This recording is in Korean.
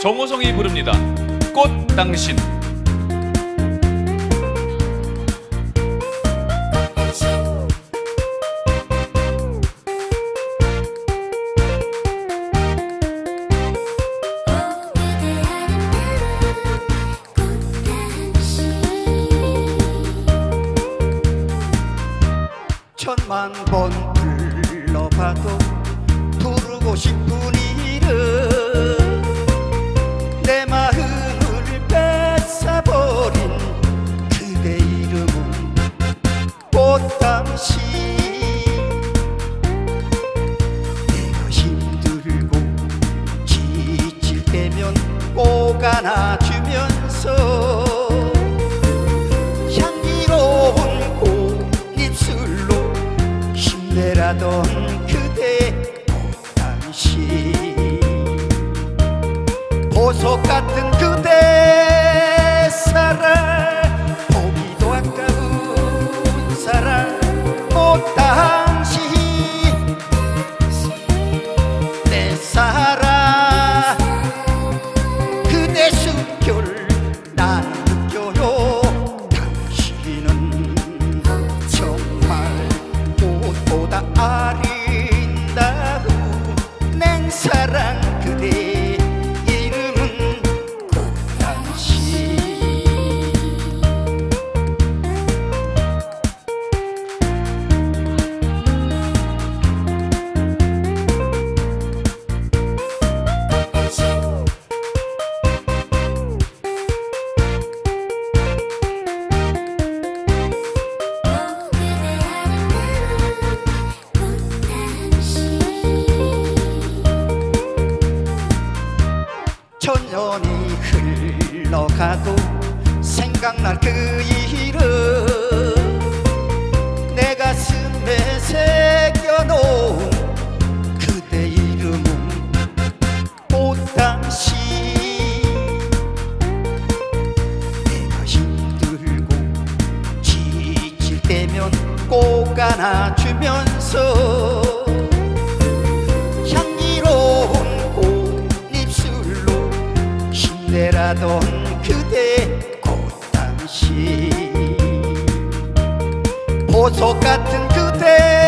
정호성이 부릅니다. 꽃 당신. 천만 번 불러봐도 부르고 싶은 이름 꼭 안아주면서 향기로운 꽃잎술로 힘내라던 그대 꽃당신 보석 같은 그대 흘러가도 생각날 그 이름. 내 가슴에 새겨놓은 그대 이름은 꽃당신 내가 힘들고 지칠 때면 꼭 안아주면서 외라던 그대 꽃당시 보석 같은 그대.